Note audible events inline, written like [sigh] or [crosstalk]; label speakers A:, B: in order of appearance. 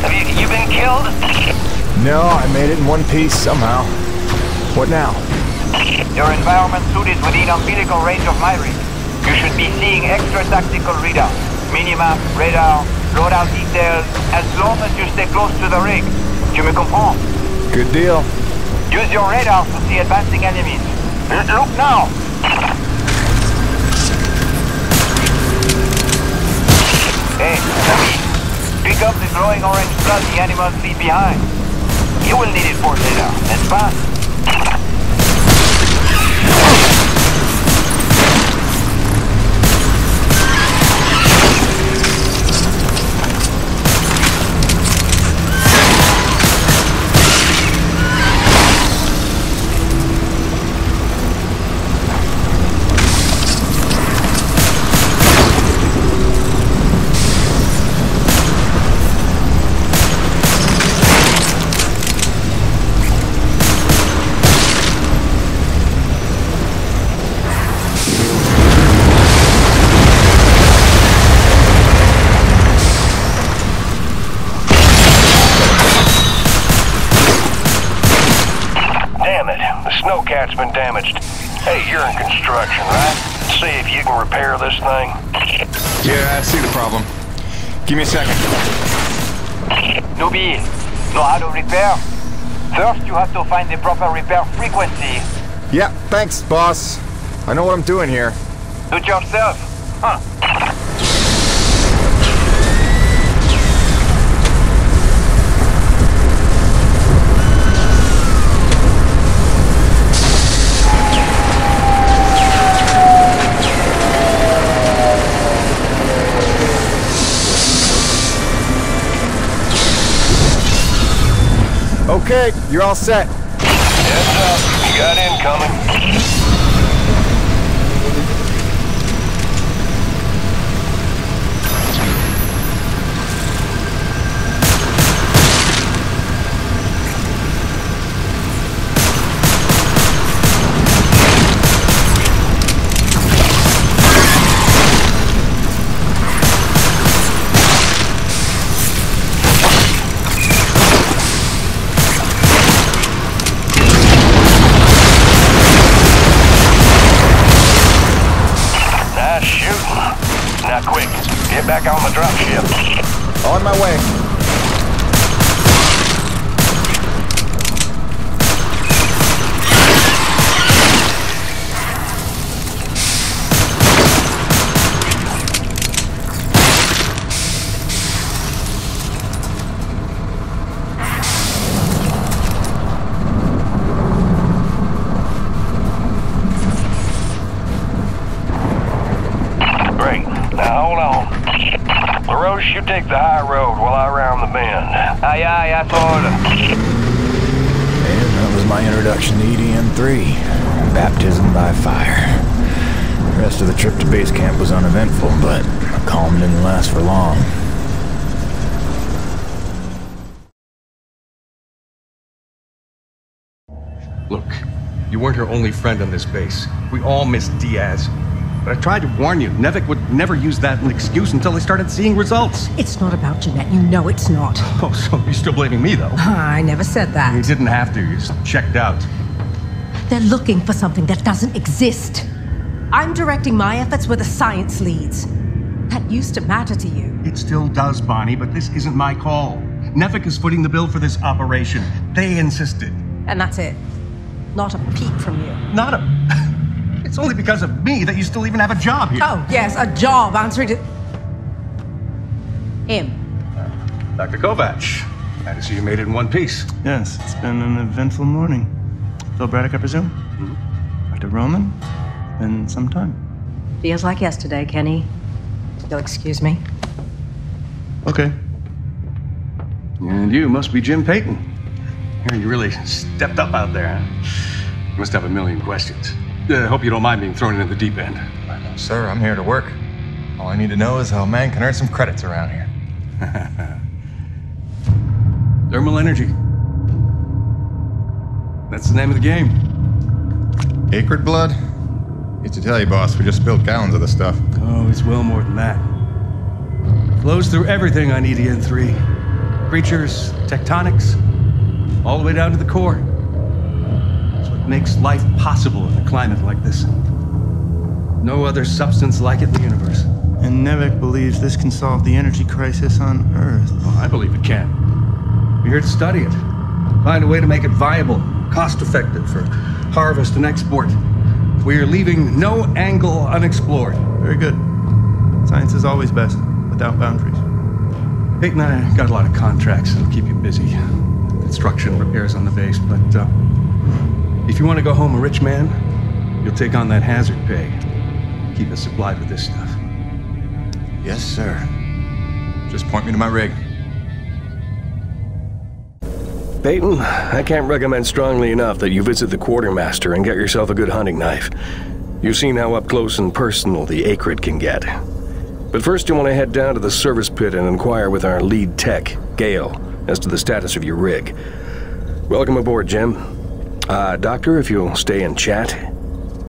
A: Have you, you been killed?
B: No, I made it in one piece somehow. What now?
A: Your environment suit is within umbilical range of my rig. You should be seeing extra tactical readouts. Minimap, radar, loadout details, as long as you stay close to the rig. Tu me comprends?
B: Good deal.
A: Use your radar to see advancing enemies. L look now! Hey, pick up the glowing orange blood the animals leave behind. You will need it for later, and fast.
C: Snowcat's been damaged. Hey, you're in construction, right? See if you can repair this thing.
B: Yeah, I see the problem. Give me a second.
A: Newbie, know how to repair? First, you have to find the proper repair frequency.
B: Yeah, thanks, boss. I know what I'm doing here.
A: Do it yourself. Huh.
B: Okay, you're all set.
C: Heads up, you got incoming. Quick, get back on the drop ship.
B: On my way.
C: LaRoche, you take the high road while I round the bend.
A: Aye, aye, asshole.
B: And that was my introduction to EDN-3. Baptism by fire. The rest of the trip to base camp was uneventful, but the calm didn't last for long.
D: Look, you weren't her only friend on this base. We all miss Diaz. But I tried to warn you. NEVEC would never use that as an excuse until they started seeing results.
E: It's not about Jeanette. You know it's not. [laughs]
D: Oh, so you're still blaming me, though?
E: Ah, I never said that.
D: You didn't have to. You just checked out.
E: They're looking for something that doesn't exist. I'm directing my efforts where the science leads. That used to matter to you.
D: It still does, Bonnie, but this isn't my call. NEVEC is footing the bill for this operation. They insisted.
E: And that's it. Not a peep from you.
D: Not a. It's only because of me that you still even have a job here.
E: Oh, yes, a job answering to. Him.
D: Uh, Dr. Kovac. Glad to see you made it in one piece.
F: Yes, it's been an eventful morning. Phil Braddock, I presume? Mm-hmm. Dr. Roman? It's Been some time.
E: Feels like yesterday, Kenny. You'll excuse me.
F: Okay.
D: And you must be Jim Peyton. Here, you really stepped up out there, huh? You must have a million questions. I hope you don't mind being thrown into the deep end.
G: Sir, I'm here to work. All I need to know is how a man can earn some credits around here. [laughs]
D: Thermal energy. That's the name of the game.
G: Akrid blood? Used to tell you, boss, we just spilled gallons of the stuff.
D: Oh, it's well more than that. Flows through everything on EDN3. creatures, tectonics, all the way down to the core. Makes life possible in a climate like this. No other substance like it in the universe.
F: And NEVEC believes this can solve the energy crisis on Earth.
D: Well, I believe it can. We're here to study it, find a way to make it viable, cost effective for harvest and export. We are leaving no angle unexplored.
F: Very good. Science is always best, without boundaries.
D: Peyton and I got a lot of contracts that'll keep you busy. Construction, repairs on the base, but uh, if you want to go home a rich man, you'll take on that hazard pay. Keep us supplied with this stuff.
G: Yes, sir. Just point me to my rig.
H: Peyton, I can't recommend strongly enough that you visit the quartermaster and get yourself a good hunting knife. You've seen how up close and personal the Akrid can get. But first you want to head down to the service pit and inquire with our lead tech, Gale, as to the status of your rig. Welcome aboard, Jim. Uh, Doctor, if you'll stay and chat,